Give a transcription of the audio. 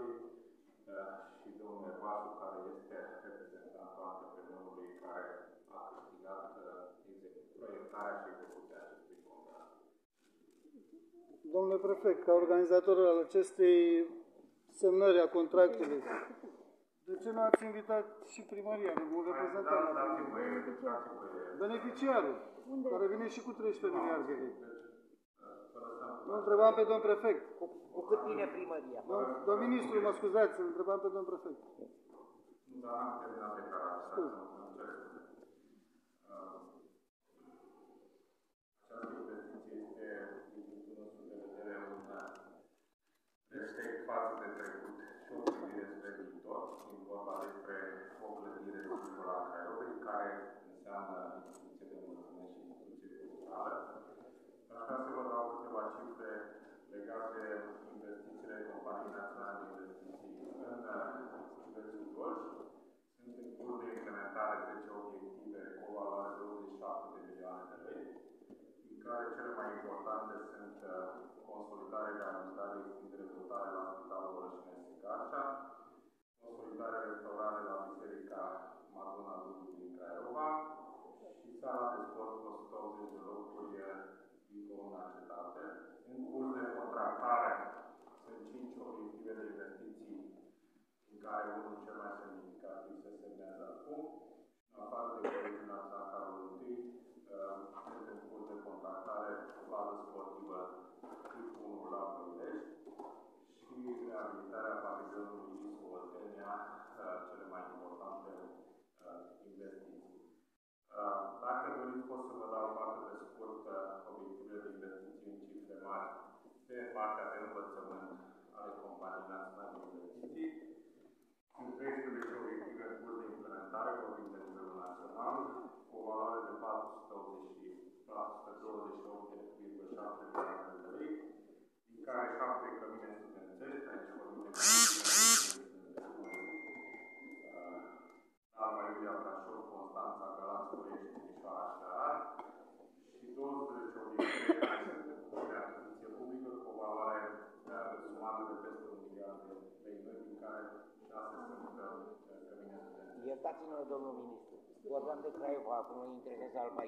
Fundației uh, și domnul Ervasu, care este reprezentantul antreprenorului care a câștigat uh, proiectarea și execuția acestui contract. Domnule prefect, ca organizator al acestei semnări a contractului, de ce nu ați invitat și primăria, un reprezentant? Da, da, da, beneficiarul, care vine și cu 13 miliarde de lei. Fără să Nu întrebam pe domn prefect. Cu, cu cât vine primăria? Domn, domn ministru, mă scuzați, îl întrebam pe domn prefect. Nu, dar am terminat declarația. Scuze. Îmi cer scuze. Uh, Această investiție este, din punctul nostru de vedere, un respect față de trecut și o privire spre viitor. Fiind vorba despre o clădire singură a Craiovei, care înseamnă instituție de 2020, sunt în curs de implementare 10 obiective cu o valoare de 87 de milioane de lei, din care cele mai importante sunt uh, consolidarea garantare de extindere totală la Spitalul Orășinesc Garcea, consolidarea restaurare la Biserica Madonna Duhului din Craiova și sala de sport cu 180 de locuri uh, din Comuna Cetate. În curs de contractare sunt 5 obiective de investiții care unul cel mai semnificativ se semnează acum. În afară de Colegiul Zaharul I, sunt în curs de contractare vală sportivă tip 1 la Băilești și reabilitarea pavilionului ISU Oltenia, cele mai importante uh, investiții. Uh, Dacă doriți, pot să vă dau foarte pe scurt uh, obiectivele de investiții în cifre mari pe partea de învățământ 188,7 miliarde de lei, din care 7 cămine studențești, aici vorbim de Alba Iulia, Brașov, Constanța, Galați, Ploiești, Timișoara și publică cu valoare de peste un miliard de lei, din care 6 sunt Iertați-mă, domnul ministru. Vorbeam de Craiova, acum mă interesează Alba